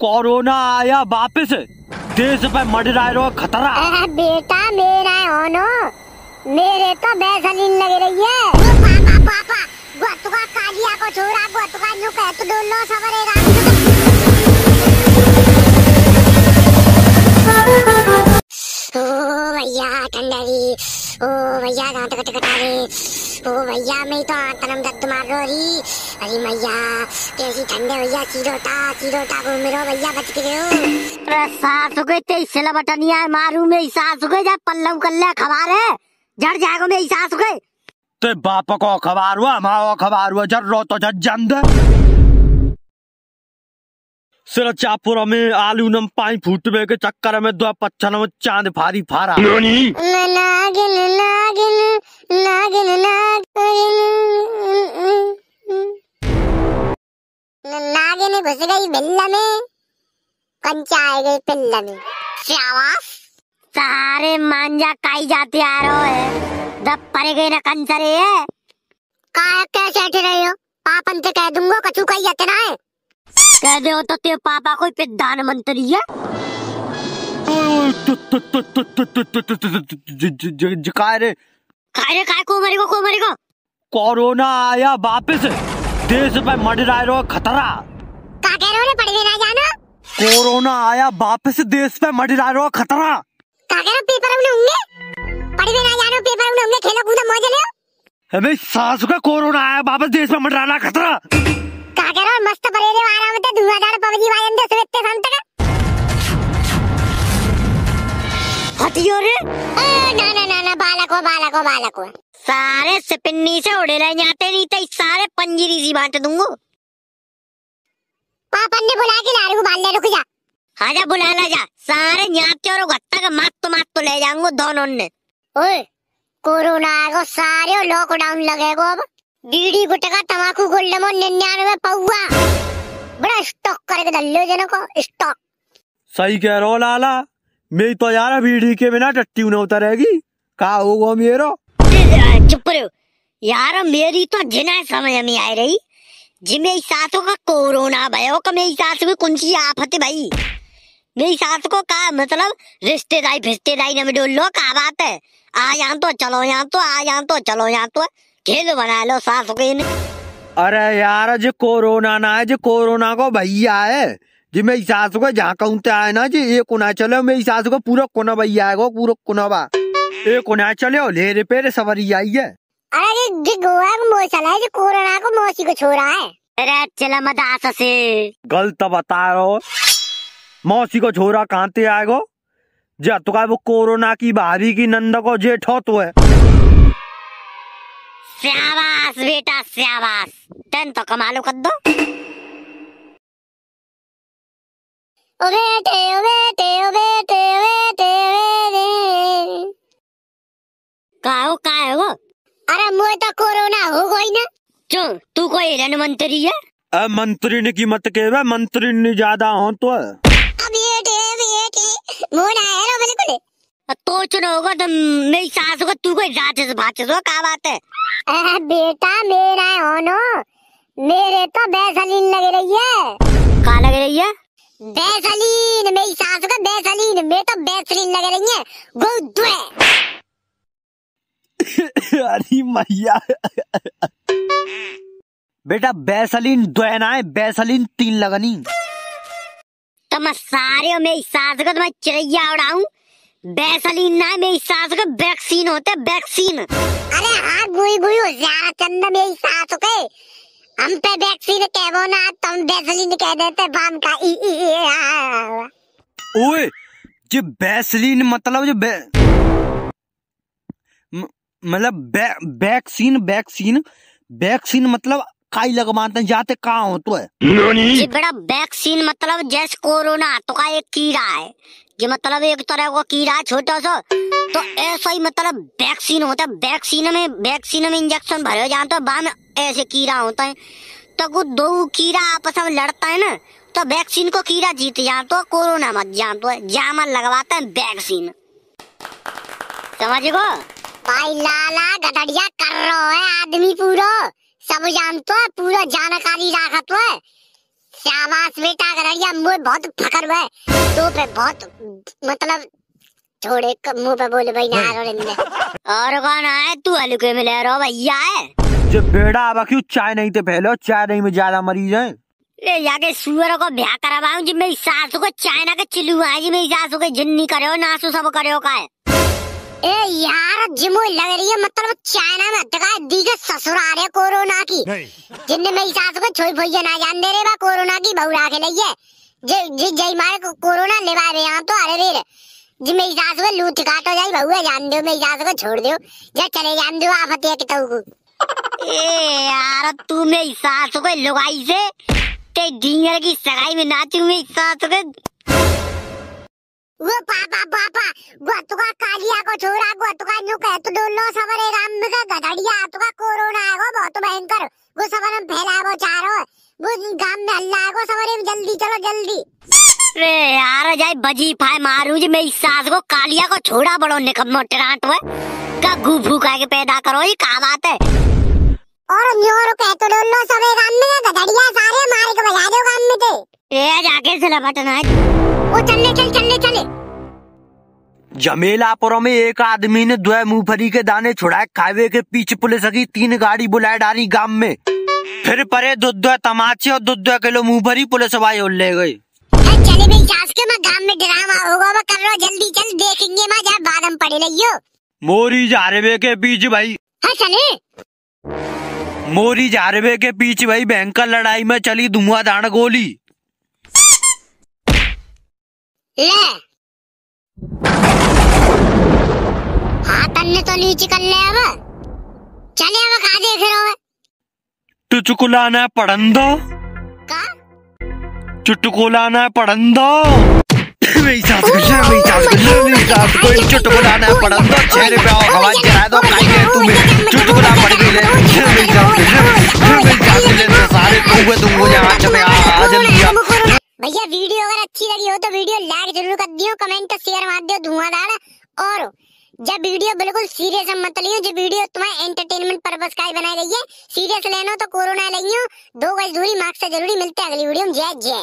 Corona आया वापस। देश पे मंडरा रो खतरा। अरे बेटा, मेरा होनो मेरे तो बेसलीन लग रही है। पापा पापा गोतुका कालिया को छोड़ा गोतुका न्यू कह तो डोलो सबरेगा ओ भैया ठंडरी ओ भैया, दांत कट कटा ओ भैया मैं तो आतनम दत्त मार रो रही अरे मैया कैसी ठंडे भैया चिरोटा चिरोटा को मेरो भैया बच के अरे सास हो गई तेईस से बटनिया मारू में सास हो गई जा पल्लव कर ले खबर है जड़ जाएगा मेरी सास हो गई ते बाप को खबर हुआ माओ खबर हुआ जर रो तो जर जंद सिर चापुरा में आलू नम पाई फूटवे के चक्कर में दो पच्छन में चाँद फारी फारा नागिन नागिन घुस गई बिल्ला में कंचा गई पिल्ला में शाबाश सारे मांजा काई जाते आ रहे है दब परे गए ना कंसरे है का कैसे हट रहे हो पापन से कह दूँगा कछु का इतना है कह दे तो तेरे पापा कोई प्रधानमंत्री है काय रे काय रे काय को मरेगो को। मरेगो कोरोना आया वापस। देश पे मंडरा रो खतरा। का कह रहे हो ना जाना। कोरोना आया वापस देश पे मंडरा रो खतरा। का कह रहे हो पेपर में होंगे पढ़ने ना जानो पेपर में होंगे खेलो कूदो मौज ले। हमें सास का कोरोना आया वापस देश में मंडराना खतरा। का कह रहे हो मस्त परेरे वाला में धुआंधार पबजी वाजन दे सुवेते संत का हटियो रे ना ना ना ना बालक हो बालक हो बालक हो। सारे सिपिन्नी से उड़े रहे जाते नहीं तो सारे पंजीरी सी बांट दूंगो। पापन ने बुला के लारू बाल ले रुक जा। आजा बुला ला जा। सारे न्याते और गत्ता का मात तो मात तो ले जाऊंगो दोनों ने। ओए कोरोना आगो सारे लॉकडाउन लगेगो अब। बीड़ी गुटका तमाकू गुल्डमो निन्यानवे पौआ बड़ा स्टॉक करके दल्लो जन को स्टॉक सही कह रहो लाला। मैं तो यार बीड़ी के बिना टट्टी न उतरेगी का होगा मेरो? चुप रहो। यार मेरी तो जिना समझ में आ रही। जिमे सासों का कोरोना भयो का मेरी सास को कौन सी आफत है भाई। मेरी सास को का मतलब रिश्तेदारी फिश्तेदारी न डोल लो का बात है? आ यहाँ तो चलो यहाँ तो आ यहाँ तो चलो यहाँ तो। खेल बना लो सास के अरे यार जो कोरोना ना है जो कोरोना को भैया है। जी मेरी सास को जहाँ कहते आए ना जी एक कुना चलो मेरी सास को पूरा कुना भैया है पूरा कुनावा एक कुना चले ले रे पेरे सवरी आई है। अरे ये ये गोवा को मौसल है जो कोरोना को मौसी को छोड़ा है। अरे चला मत आस से गलत बता रहो मौसी को छोरा कहाँ ते आएगो? जा तो का वो कोरोना की भाभी की नंद को जेठ हो तो है। श्याबाश बेटा श्याबाश तेन तो कमालो कर दो। ओ बेटे ओ बेटे ओ बेटे ओ बेटे बेटे का हो का है वो अरे मुझे तो कोरोना हो गई ना क्यों तू कोई हिरन मंत्री है अब मंत्री ने की मत के मंत्री ने ज़्यादा हो तो अब बेटे बेटे मोना है रो बिल्कुल तो चुनो होगा तो मेरी सास को तू कोई राक्षस भाक्षस हो का बात है अरे बेटा मेरा होनो मेरे तो बेसलीन लग रही है का लग रही है बेसलीन मेरी सास का बेसलीन मैं तो बेसलीन लग रही है। गुद्दे अरे मैया। बेटा बैसलीन द्वैना है बैसलीन तीन लगनी। तो मैं सारे और मेरी सास को तो मैं चिड़ैया उड़ाऊं। बेसलीन ना मेरी सास को वैक्सीन होता है वैक्सीन। अरे हाँ गुई गुई हो ज़्यादा चंद मेरी सास के। हम पे वैक्सीन कहबो ना तुम बेसलीन कह देते बाम का ई ई ई ओए जो बैसलीन मतलब जो बै मतलब बै- वैक्सीन वैक्सीन वैक्सीन मतलब काई लगवाते हैं जाते कहाँ हो तो है? ये बड़ा वैक्सीन मतलब जैसे कोरोना तो का एक कीड़ा है। ये मतलब एक तरह का कीड़ा छोटा सा तो ऐसा ही मतलब वैक्सीन होता है। वैक्सीन में वैक्सीन में इंजेक्शन भरे जाते हैं बाद में ऐसे कीड़ा होता है। तो वो दो कीड़ा आपस में लड़ता है ना तो वैक्सीन को कीड़ा जीत जातो है कोरोना मत जानते है जामा लगवाते हैं वैक्सीन समझ गो भाई लाला, गदड़िया कर रहा है, आदमी पूरा। सब जानते है, पूरा जानकारी राखत है। शाबाश बेटा गरड़िया मुँह बहुत फकर हुआ है तो पे बहुत मतलब छोड़े मुँह पे बोले भाई ना रोड़े और कौन है? तू हल्के में ले रहा भैया है? जो बेड़ा अब क्यों चाय नहीं थे पहले चाय नहीं में ज़्यादा मरीज़ है। ले जाके सुअर को ब्याह करवाऊं जी मेरी सासू को चाइना के चिल्लू है जी मेरी सासू के जिन्नी करे हो नासू सब करे हो का है ए यार जिमो लग रही है मतलब चाइना में टका दी के ससुराल है कोरोना की। जिनने मेरी सास को छोई भैया ना जान दे रे बा कोरोना की बहुरा के लइए जे जे जय मारे को कोरोना लेवा रे यहाँ तो अरे रे जी मेरी सास को लूट काटो जाई बहुआ जान दो मेरी सास को छोड़ दो। जा चले जान दो आफत है कितौ को। ए यार तू मेरी सासू को लुगाई से ते डिंगर की सगाई में नाचू मेरी सासू के वो पापा पापा गोतुका कालिया को छोरा गोतुका न्यू कह तो डोलो सवरे राम में का गधड़िया तुका कोरोना है वो बहुत भयंकर। वो सवर में फैला चारो। वो गाँव में हल्ला है वो सवरे में जल्दी चलो जल्दी। रे यार जाए बजी फाय मारू जी मेरी सास को कालिया को छोड़ा बड़ो निकम्मो टिराट हुए। का गू फूका के पैदा करो ये का बात है? और न्योरो कह तो डोलो सवे गाँव में का गधड़िया सारे मारे के बजा दो गाँव में थे से बटन है। वो चलने चल चलने चले जमेलापुर में एक आदमी ने दो मूंगफली के दाने छुड़ाए खावे के पीछे पुलिस की तीन गाड़ी बुलाए डाली गाँव में। फिर परे दो दो तमाचे और दो दो किलो मूंगफली पुलिस और ले गई चले भाई सास के मैं गाँव में ड्रामा होगा वो कर लो जल्दी चल देखेंगे मैं जब बादम पड़े लियो मोरी जारवे के पीछे भाई। हाँ चले। मोरी जारवे के पीछे भाई भयंकर लड़ाई में चली धुआंधार गोली। ले हाँ तन्ने तो नीचे कर ले अब। चले अब कहा देख रहे हो टुचकुलाना पड़ंदो का? चुटकुलाना पड़ंदो मेरी सास को ले मेरी सास को ले मेरी सास को इन चुटकुलाना पड़ंदो चेहरे पे आओ आवाज़ करा दो खाइए तुम्हें चुटकुला पड़ गई ले। दियो कमेंट शेयर मार दियो धुआंधार और जब वीडियो बिल्कुल सीरियस मत लियो जो वीडियो तुम्हारे एंटरटेनमेंट पर्पस का ही बनाई गई है। सीरियस लेना तो कोरोना लेंगे दो गज दूरी, मार्क्स से ज़रूरी मिलते अगली वीडियो में। जय जय।